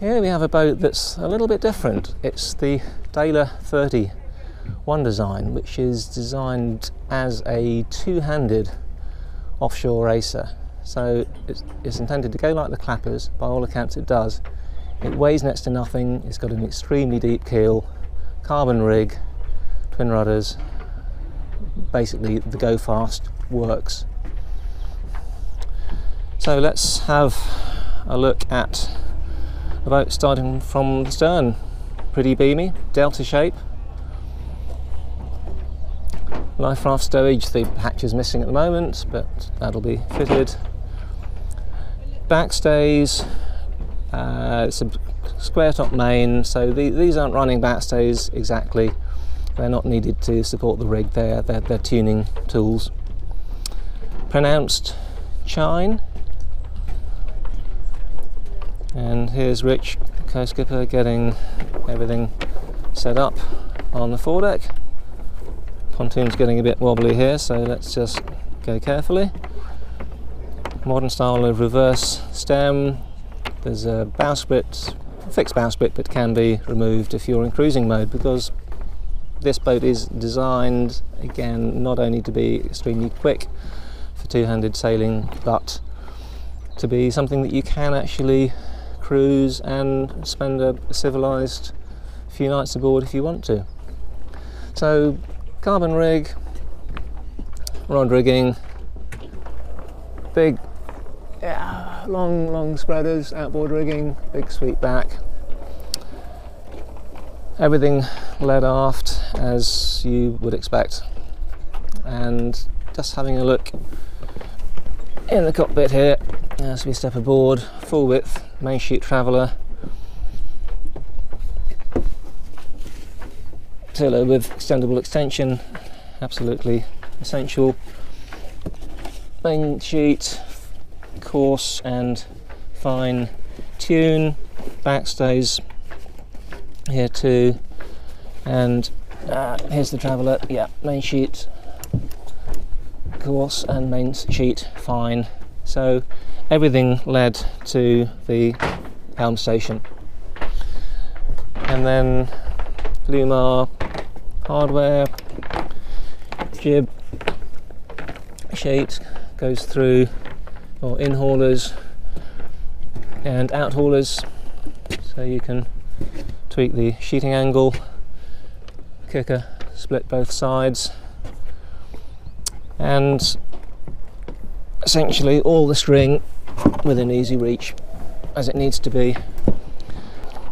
Here we have a boat that's a little bit different. It's the Dehler 30 One Design, which is designed as a two-handed offshore racer. So it's, it's intended to go like the clappers, by all accounts it does. It weighs next to nothing, it's got an extremely deep keel, carbon rig, twin rudders, basically the go fast works. So let's have a look at the boat starting from the stern. Pretty beamy, delta shape. Life raft stowage, the hatch is missing at the moment, but that'll be fitted. Backstays, uh, it's a square top main, so the, these aren't running backstays exactly. They're not needed to support the rig, they're, they're, they're tuning tools. Pronounced chine. And here's Rich, co-skipper, getting everything set up on the foredeck. Pontoon's getting a bit wobbly here, so let's just go carefully. Modern style of reverse stem. There's a bowsprit, fixed bowsprit, but can be removed if you're in cruising mode because this boat is designed again not only to be extremely quick for two-handed sailing, but to be something that you can actually cruise and spend a civilized few nights aboard if you want to. So carbon rig, rod rigging, big, yeah, long, long spreaders, outboard rigging, big sweep back. Everything led aft as you would expect. And just having a look in the cockpit here as we step aboard, full width main sheet traveller tiller with extendable extension, absolutely essential. Main sheet, coarse and fine tune, backstays here too, and uh, here's the traveller. Yeah, main sheet, coarse and main sheet fine. So everything led to the helm station, and then Lewmar hardware, jib sheet goes through, or in haulers and out haulers, so you can tweak the sheeting angle, kicker, split both sides, and essentially all the string within easy reach as it needs to be.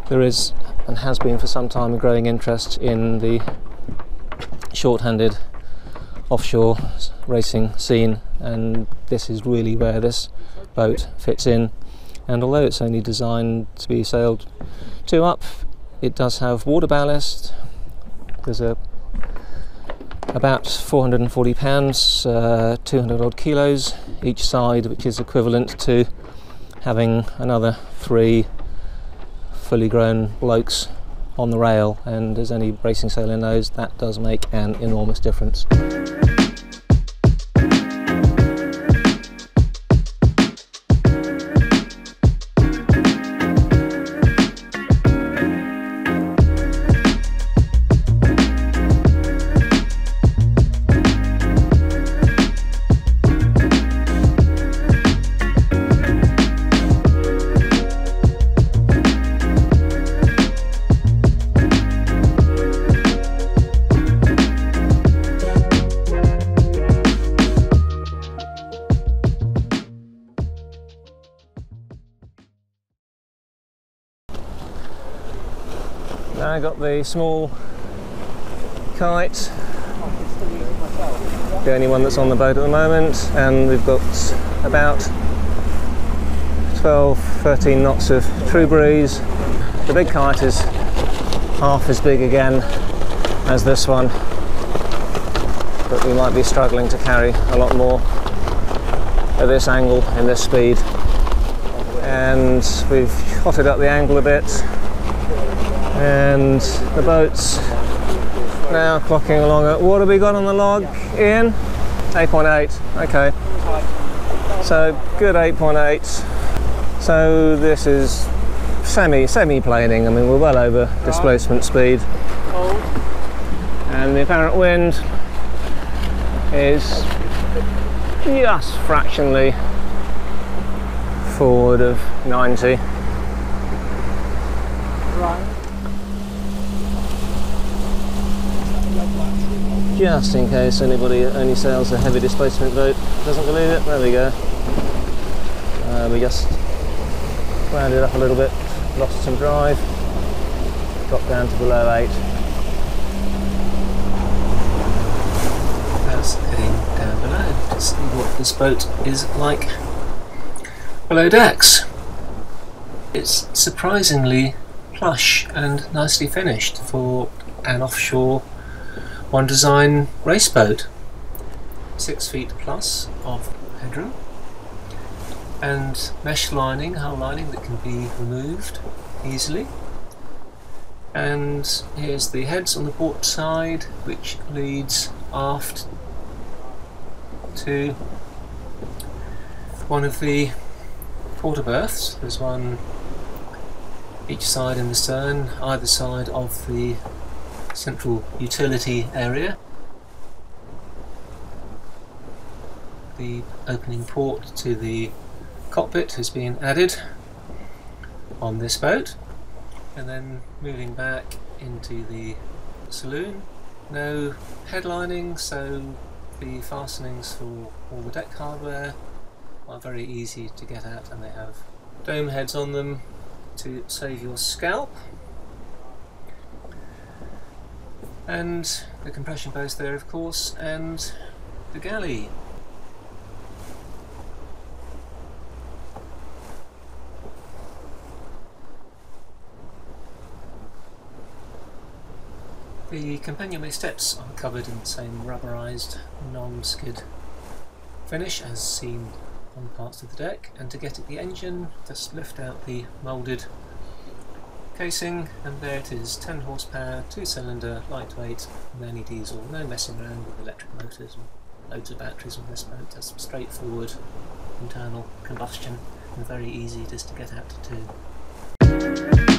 There is and has been for some time a growing interest in the short-handed offshore racing scene and this is really where this boat fits in and although it's only designed to be sailed two up it does have water ballast there's a about 440 pounds uh, 200 odd kilos each side which is equivalent to having another three fully grown blokes on the rail and as any racing sailor knows that does make an enormous difference. I got the small kite, the only one that's on the boat at the moment, and we've got about 12, 13 knots of true breeze. The big kite is half as big again as this one, but we might be struggling to carry a lot more at this angle in this speed. And we've hotted up the angle a bit and the boat's now clocking along at what have we got on the log Ian 8.8 okay so good 8.8 so this is semi semi planing. I mean, we're well over displacement speed, and the apparent wind is just fractionally forward of 90. Just in case anybody only sails a heavy displacement boat doesn't believe it, there we go. Uh, we just rounded up a little bit, lost some drive, dropped down to below 8. That's heading down below to see what this boat is like below decks. It's surprisingly plush and nicely finished for an offshore one design race boat. Six feet plus of headroom and mesh lining, hull lining that can be removed easily. And here's the heads on the port side, which leads aft to one of the quarter berths. There's one each side in the stern, either side of the central utility area. The opening port to the cockpit has been added on this boat and then moving back into the saloon. No headlining so the fastenings for all the deck hardware are very easy to get at and they have dome heads on them to save your scalp and the compression post there of course and the galley. The companionway steps are covered in the same rubberized non-skid finish as seen on parts of the deck and to get at the engine just lift out the moulded casing and there it is 10 horsepower, 2 cylinder, lightweight, only diesel, no messing around with electric motors and loads of batteries on this boat, just straightforward internal combustion and very easy just to get out to.